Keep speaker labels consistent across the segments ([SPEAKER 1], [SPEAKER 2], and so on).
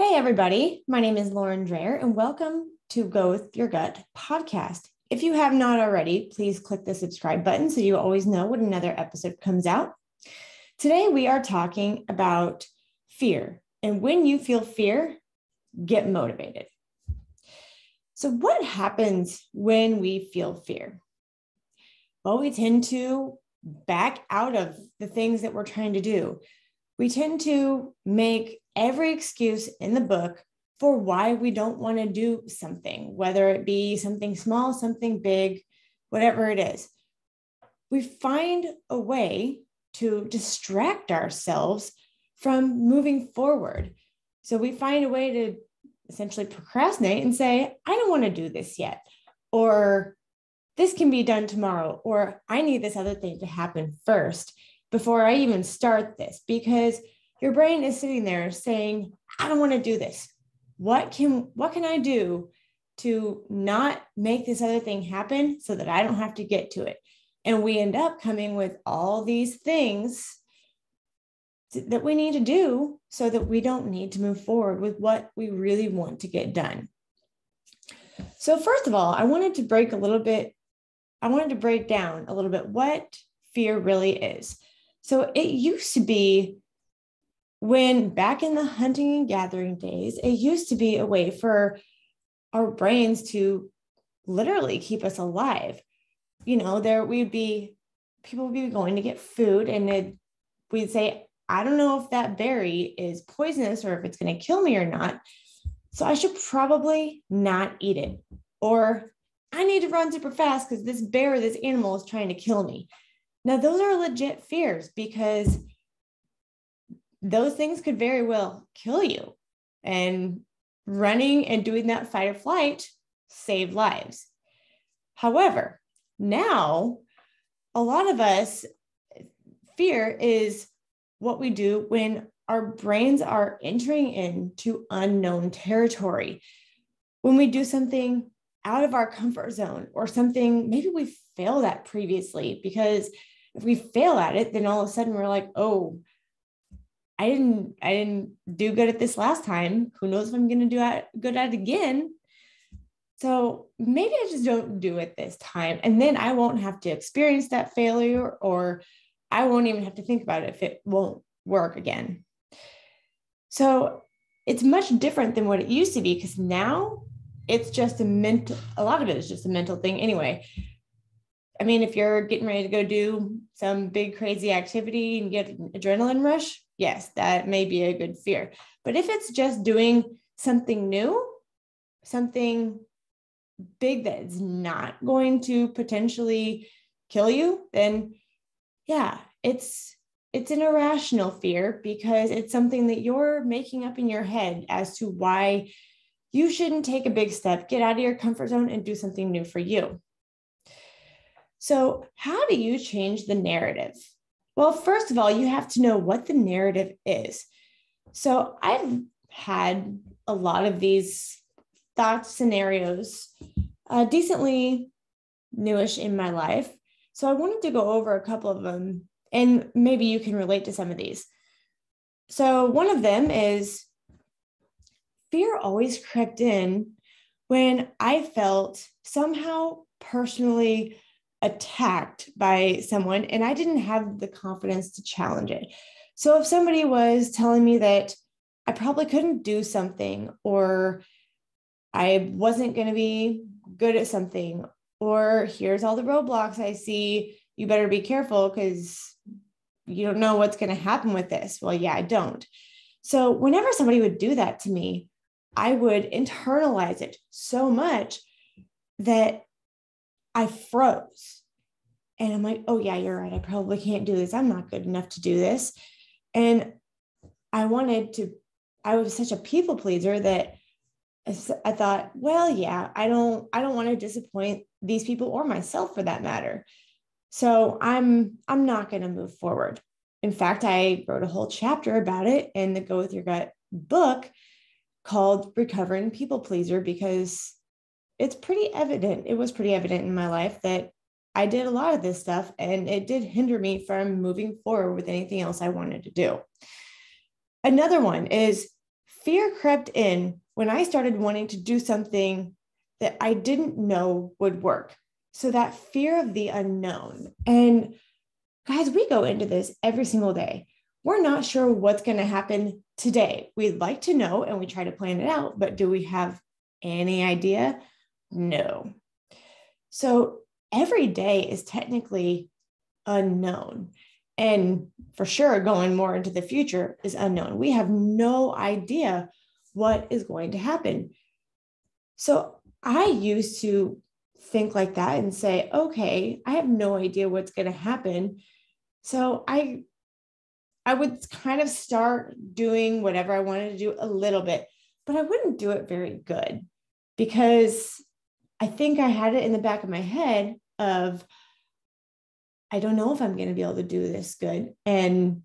[SPEAKER 1] Hey, everybody. My name is Lauren Dreher, and welcome to Go With Your Gut podcast. If you have not already, please click the subscribe button so you always know when another episode comes out. Today, we are talking about fear. And when you feel fear, get motivated. So, what happens when we feel fear? Well, we tend to back out of the things that we're trying to do. We tend to make every excuse in the book for why we don't want to do something, whether it be something small, something big, whatever it is. We find a way to distract ourselves from moving forward. So we find a way to essentially procrastinate and say, I don't want to do this yet, or this can be done tomorrow, or I need this other thing to happen first before I even start this, because your brain is sitting there saying, I don't want to do this. What can what can I do to not make this other thing happen so that I don't have to get to it? And we end up coming with all these things that we need to do so that we don't need to move forward with what we really want to get done. So, first of all, I wanted to break a little bit, I wanted to break down a little bit what fear really is. So, it used to be when back in the hunting and gathering days, it used to be a way for our brains to literally keep us alive. You know, there we'd be people would be going to get food and it, we'd say, I don't know if that berry is poisonous or if it's going to kill me or not. So I should probably not eat it. Or I need to run super fast because this bear, this animal is trying to kill me. Now, those are legit fears because those things could very well kill you. And running and doing that fight or flight save lives. However, now a lot of us, fear is what we do when our brains are entering into unknown territory. When we do something out of our comfort zone or something, maybe we failed at previously, because we fail at it, then all of a sudden we're like, oh, I didn't I didn't do good at this last time. Who knows if I'm going to do it, good at it again? So maybe I just don't do it this time. And then I won't have to experience that failure or I won't even have to think about it if it won't work again. So it's much different than what it used to be because now it's just a mental, a lot of it is just a mental thing anyway. I mean, if you're getting ready to go do some big crazy activity and get an adrenaline rush, yes, that may be a good fear. But if it's just doing something new, something big that's not going to potentially kill you, then yeah, it's it's an irrational fear because it's something that you're making up in your head as to why you shouldn't take a big step, get out of your comfort zone and do something new for you. So, how do you change the narrative? Well, first of all, you have to know what the narrative is. So, I've had a lot of these thought scenarios uh, decently newish in my life. So, I wanted to go over a couple of them, and maybe you can relate to some of these. So, one of them is fear always crept in when I felt somehow personally attacked by someone and I didn't have the confidence to challenge it. So if somebody was telling me that I probably couldn't do something or I wasn't going to be good at something or here's all the roadblocks I see, you better be careful because you don't know what's going to happen with this. Well, yeah, I don't. So whenever somebody would do that to me, I would internalize it so much that I froze. And I'm like, oh, yeah, you're right. I probably can't do this. I'm not good enough to do this. And I wanted to, I was such a people pleaser that I thought, well, yeah, I don't, I don't want to disappoint these people or myself for that matter. So I'm, I'm not going to move forward. In fact, I wrote a whole chapter about it in the Go With Your Gut book called Recovering People Pleaser because it's pretty evident, it was pretty evident in my life that I did a lot of this stuff and it did hinder me from moving forward with anything else I wanted to do. Another one is fear crept in when I started wanting to do something that I didn't know would work. So that fear of the unknown. And guys, we go into this every single day. We're not sure what's going to happen today. We'd like to know and we try to plan it out, but do we have any idea? No. So every day is technically unknown. And for sure, going more into the future is unknown. We have no idea what is going to happen. So I used to think like that and say, okay, I have no idea what's going to happen. So I I would kind of start doing whatever I wanted to do a little bit, but I wouldn't do it very good because I think I had it in the back of my head of I don't know if I'm going to be able to do this good and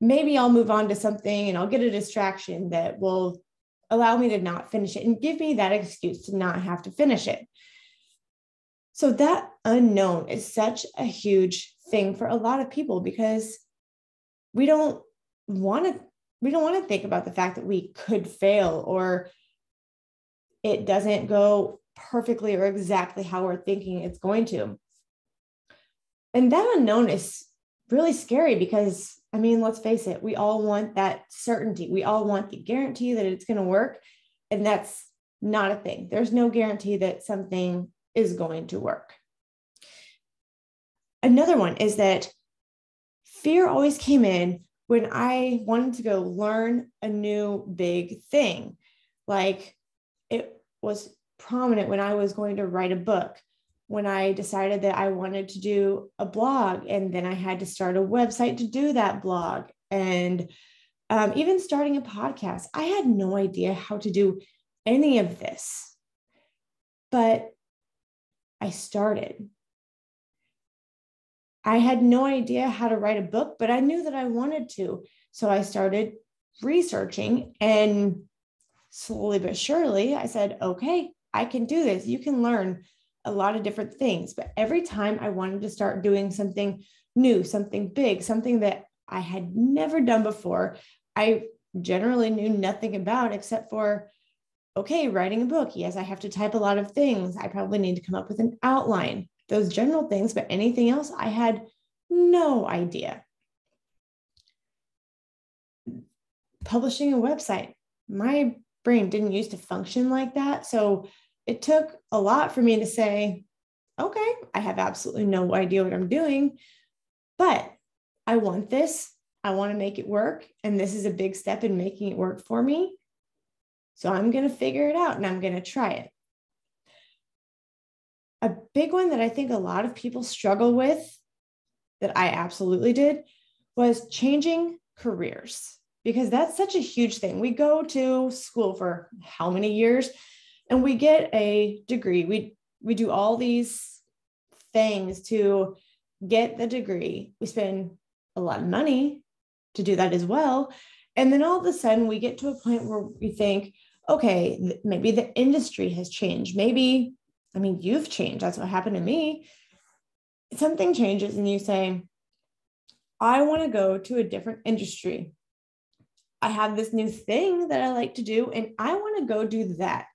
[SPEAKER 1] maybe I'll move on to something and I'll get a distraction that will allow me to not finish it and give me that excuse to not have to finish it. So that unknown is such a huge thing for a lot of people because we don't want to we don't want to think about the fact that we could fail or it doesn't go perfectly or exactly how we're thinking it's going to. And that unknown is really scary because I mean, let's face it, we all want that certainty. We all want the guarantee that it's going to work. And that's not a thing. There's no guarantee that something is going to work. Another one is that fear always came in when I wanted to go learn a new big thing. Like it was prominent when I was going to write a book when I decided that I wanted to do a blog, and then I had to start a website to do that blog, and um, even starting a podcast. I had no idea how to do any of this, but I started. I had no idea how to write a book, but I knew that I wanted to. So I started researching, and slowly but surely, I said, okay, I can do this. You can learn a lot of different things. But every time I wanted to start doing something new, something big, something that I had never done before, I generally knew nothing about except for, okay, writing a book. Yes, I have to type a lot of things. I probably need to come up with an outline, those general things. But anything else, I had no idea. Publishing a website, my brain didn't used to function like that. So it took a lot for me to say, okay, I have absolutely no idea what I'm doing, but I want this. I want to make it work. And this is a big step in making it work for me. So I'm going to figure it out and I'm going to try it. A big one that I think a lot of people struggle with, that I absolutely did, was changing careers because that's such a huge thing. We go to school for how many years? And we get a degree. We we do all these things to get the degree. We spend a lot of money to do that as well. And then all of a sudden we get to a point where we think okay maybe the industry has changed. Maybe i mean you've changed. That's what happened to me. Something changes and you say i want to go to a different industry. I have this new thing that i like to do and i want to go do that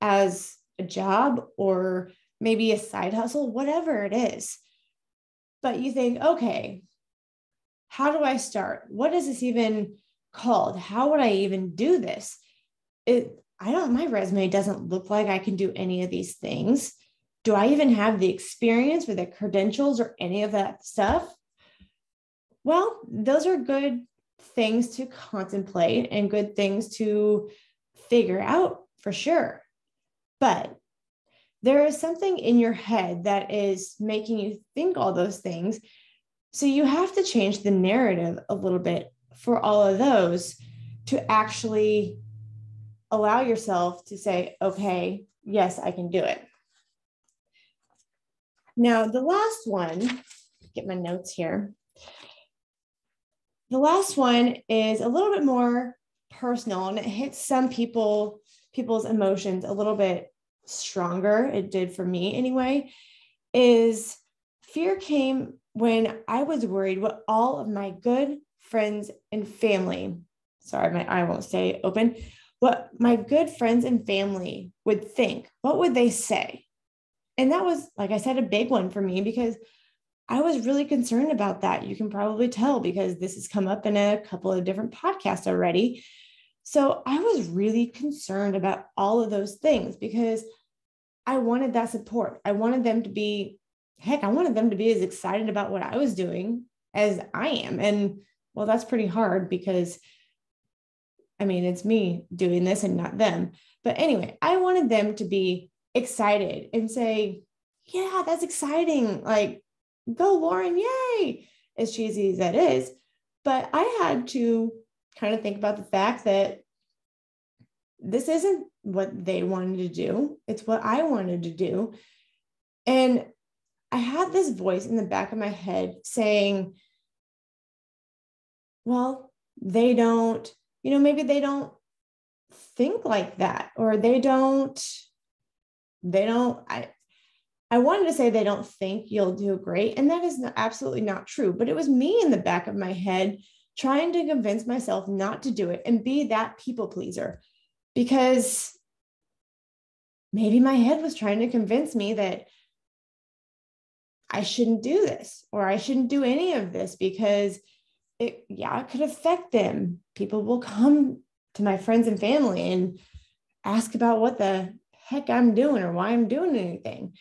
[SPEAKER 1] as a job or maybe a side hustle, whatever it is. But you think, okay, how do I start? What is this even called? How would I even do this? It, I don't, my resume doesn't look like I can do any of these things. Do I even have the experience or the credentials or any of that stuff? Well, those are good things to contemplate and good things to figure out for sure. But there is something in your head that is making you think all those things. So you have to change the narrative a little bit for all of those to actually allow yourself to say, okay, yes, I can do it. Now, the last one, get my notes here. The last one is a little bit more personal and it hits some people people's emotions a little bit stronger, it did for me anyway, is fear came when I was worried what all of my good friends and family sorry, my eye won't stay open, what my good friends and family would think. What would they say? And that was, like I said, a big one for me because I was really concerned about that. You can probably tell because this has come up in a couple of different podcasts already. So I was really concerned about all of those things because I wanted that support. I wanted them to be, heck, I wanted them to be as excited about what I was doing as I am. And well, that's pretty hard because I mean, it's me doing this and not them. But anyway, I wanted them to be excited and say, yeah, that's exciting. Like, go, Lauren, yay, as cheesy as that is. But I had to kind of think about the fact that this isn't what they wanted to do, it's what I wanted to do. And I had this voice in the back of my head saying, well, they don't, you know, maybe they don't think like that, or they don't, they don't, I, I wanted to say they don't think you'll do great. And that is absolutely not true. But it was me in the back of my head trying to convince myself not to do it and be that people pleaser because maybe my head was trying to convince me that I shouldn't do this or I shouldn't do any of this because it, yeah, it could affect them. People will come to my friends and family and ask about what the heck I'm doing or why I'm doing anything.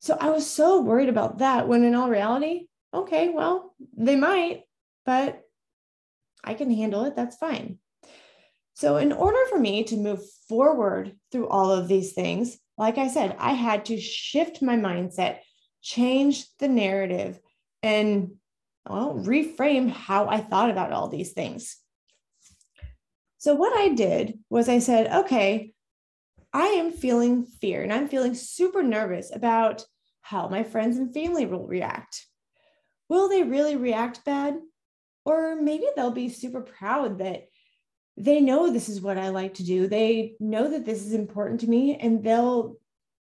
[SPEAKER 1] So I was so worried about that when in all reality, okay, well, they might, but I can handle it. That's fine. So, in order for me to move forward through all of these things, like I said, I had to shift my mindset, change the narrative, and well, reframe how I thought about all these things. So, what I did was I said, okay, I am feeling fear and I'm feeling super nervous about how my friends and family will react. Will they really react bad? Or maybe they'll be super proud that they know this is what I like to do. They know that this is important to me and they'll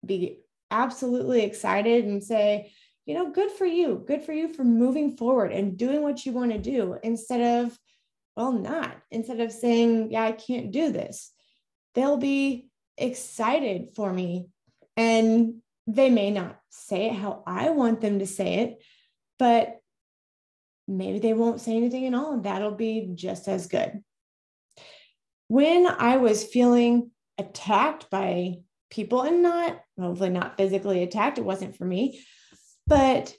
[SPEAKER 1] be absolutely excited and say, you know, good for you. Good for you for moving forward and doing what you want to do instead of, well, not. Instead of saying, yeah, I can't do this. They'll be excited for me. And they may not say it how I want them to say it, but maybe they won't say anything at all. And that'll be just as good. When I was feeling attacked by people and not, hopefully not physically attacked, it wasn't for me, but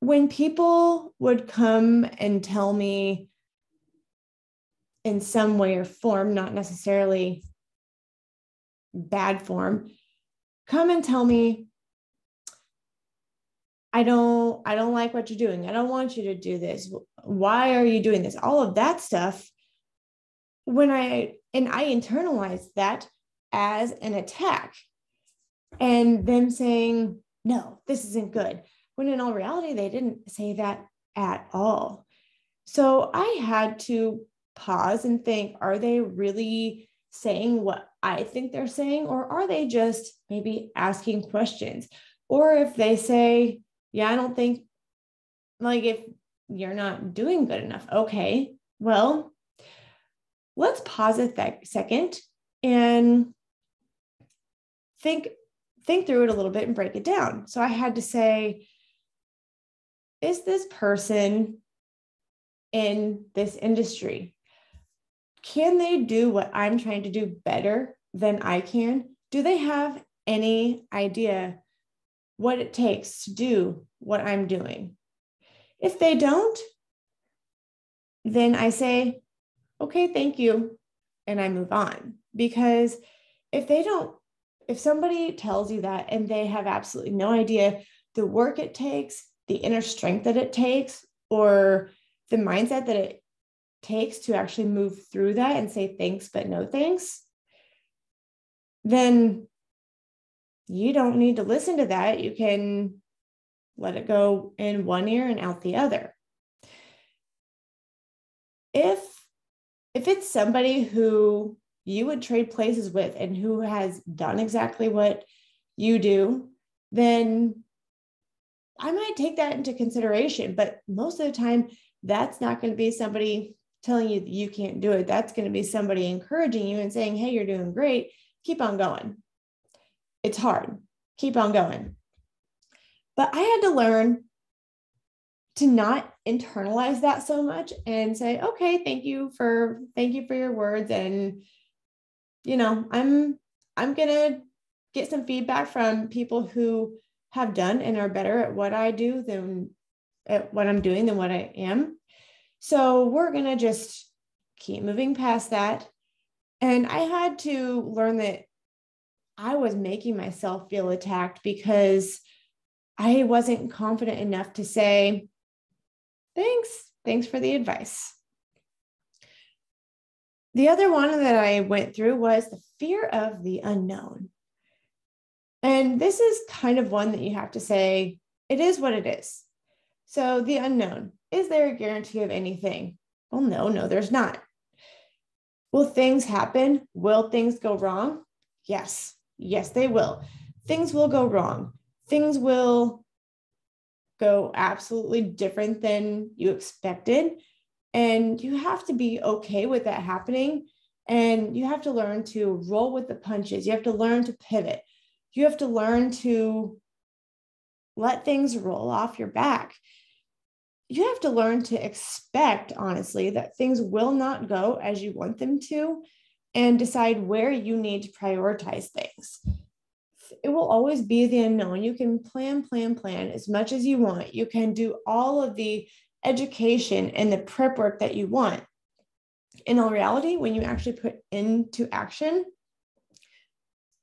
[SPEAKER 1] when people would come and tell me in some way or form, not necessarily bad form come and tell me I don't I don't like what you're doing. I don't want you to do this. Why are you doing this? All of that stuff when I and I internalized that as an attack. And them saying, "No, this isn't good." When in all reality they didn't say that at all. So I had to pause and think, are they really saying what I think they're saying, or are they just maybe asking questions? Or if they say, Yeah, I don't think, like, if you're not doing good enough, okay, well, let's pause a th- second and think think through it a little bit and break it down. So I had to say, is this person in this industry can they do what I'm trying to do better than I can? Do they have any idea what it takes to do what I'm doing? If they don't, then I say, okay, thank you. And I move on. Because if they don't, if somebody tells you that and they have absolutely no idea the work it takes, the inner strength that it takes, or the mindset that it takes to actually move through that and say thanks, but no thanks, then you don't need to listen to that. You can let it go in one ear and out the other. If if it's somebody who you would trade places with and who has done exactly what you do, then I might take that into consideration. But most of the time, that's not going to be somebody telling you that you can't do it. That's going to be somebody encouraging you and saying, Hey, you're doing great. Keep on going. It's hard. Keep on going. But I had to learn to not internalize that so much and say, okay, thank you for thank you for your words. And you know, I'm I'm gonna get some feedback from people who have done and are better at what I do than at what I'm doing than what I am. So we're to just keep moving past that. And I had to learn that I was making myself feel attacked because I wasn't confident enough to say, thanks, thanks for the advice. The other one that I went through was the fear of the unknown. And this is kind of one that you have to say, it is what it is. So, the unknown is there a guarantee of anything? Well, no, no, there's not. Will things happen? Will things go wrong? Yes, yes, they will. Things will go wrong. Things will go absolutely different than you expected. And you have to be okay with that happening. And you have to learn to roll with the punches. You have to learn to pivot. You have to learn to let things roll off your back you have to learn to expect, honestly, that things will not go as you want them to and decide where you need to prioritize things. It will always be the unknown. You can plan, plan, plan as much as you want. You can do all of the education and the prep work that you want. In all reality, when you actually put into action,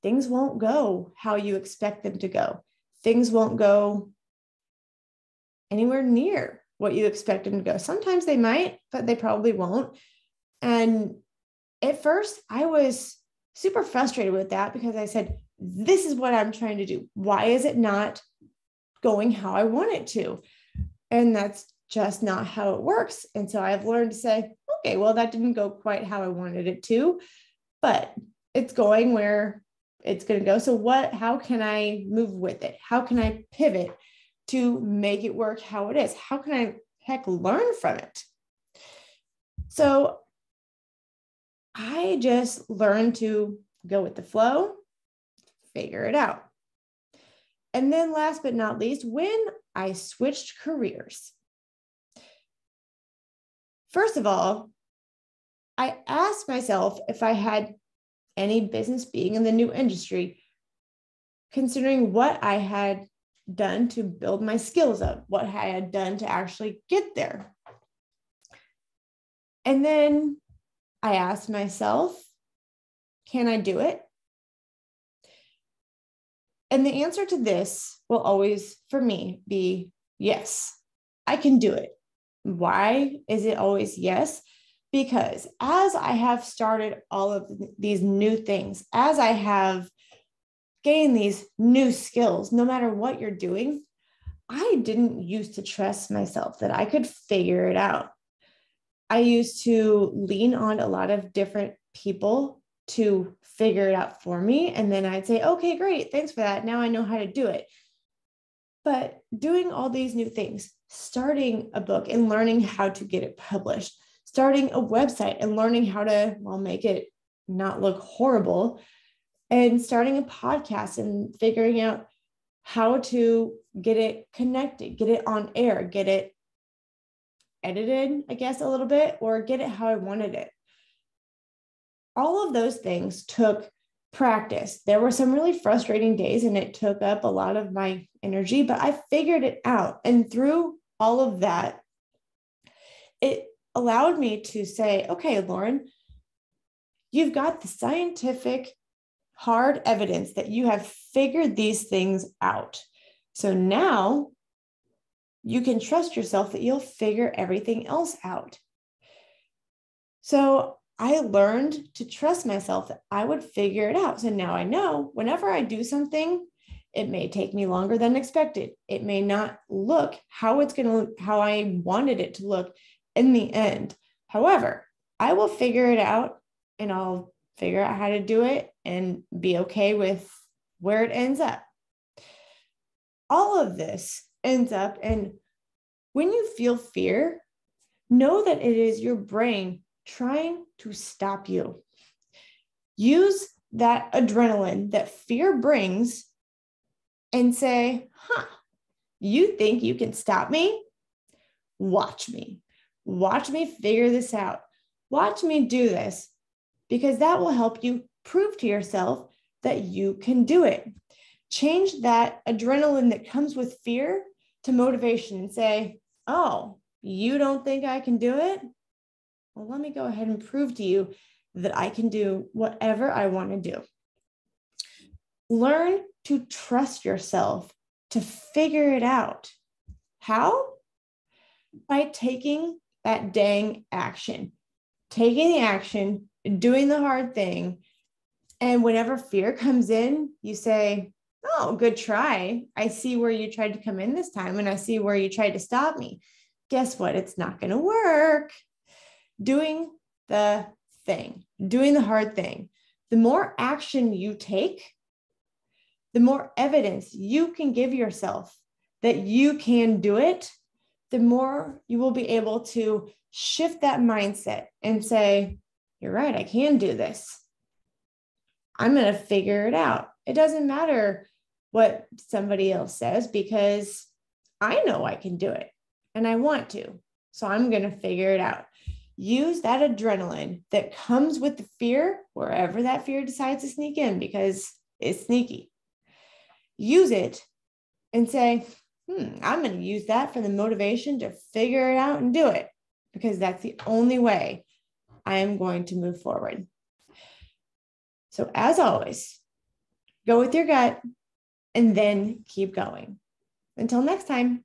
[SPEAKER 1] things won't go how you expect them to go. Things won't go anywhere near what you expect them to go. Sometimes they might, but they probably won't. And at first, I was super frustrated with that because I said, This is what I'm trying to do. Why is it not going how I want it to? And that's just not how it works. And so I've learned to say, Okay, well, that didn't go quite how I wanted it to, but it's going where it's going to go. So, what, how can I move with it? How can I pivot? to make it work how it is? How can I heck learn from it? So I just learned to go with the flow, figure it out. And then, last but not least, when I switched careers. First of all, I asked myself if I had any business being in the new industry, considering what I had done to build my skills up, what I had done to actually get there. And then I asked myself, can I do it? And the answer to this will always, for me, be yes, I can do it. Why is it always yes? Because as I have started all of these new things, as I have gained these new skills, no matter what you're doing, I didn't used to trust myself that I could figure it out. I used to lean on a lot of different people to figure it out for me. And then I'd say, okay, great. Thanks for that. Now I know how to do it. But doing all these new things, starting a book and learning how to get it published, starting a website and learning how to, well, make it not look horrible, and starting a podcast and figuring out how to get it connected, get it on air, get it edited, I guess, a little bit, or get it how I wanted it. All of those things took practice. There were some really frustrating days and it took up a lot of my energy, but I figured it out. And through all of that, it allowed me to say, okay, Lauren, you've got the scientific hard evidence that you have figured these things out. So now you can trust yourself that you'll figure everything else out. So I learned to trust myself that I would figure it out. So now I know whenever I do something, it may take me longer than expected. It may not look how it's going to how I wanted it to look in the end. However, I will figure it out and I'll figure out how to do it and be okay with where it ends up. All of this ends up, and when you feel fear, know that it is your brain trying to stop you. Use that adrenaline that fear brings and say, huh, you think you can stop me? Watch me. Watch me figure this out. Watch me do this because that will help you prove to yourself that you can do it. Change that adrenaline that comes with fear to motivation and say, oh, you don't think I can do it? Well, let me go ahead and prove to you that I can do whatever I want to do. Learn to trust yourself to figure it out. How? By taking that dang action, taking the action, doing the hard thing. And whenever fear comes in, you say, Oh, good try. I see where you tried to come in this time, and I see where you tried to stop me. Guess what? It's not going to work. Doing the thing, doing the hard thing. The more action you take, the more evidence you can give yourself that you can do it, the more you will be able to shift that mindset and say, You're right, I can do this. I'm going to figure it out. It doesn't matter what somebody else says because I know I can do it and I want to. So I'm going to figure it out. Use that adrenaline that comes with the fear, wherever that fear decides to sneak in, because it's sneaky. Use it and say, hmm, I'm going to use that for the motivation to figure it out and do it, because that's the only way I am going to move forward. So, as always, go with your gut and then keep going. Until next time.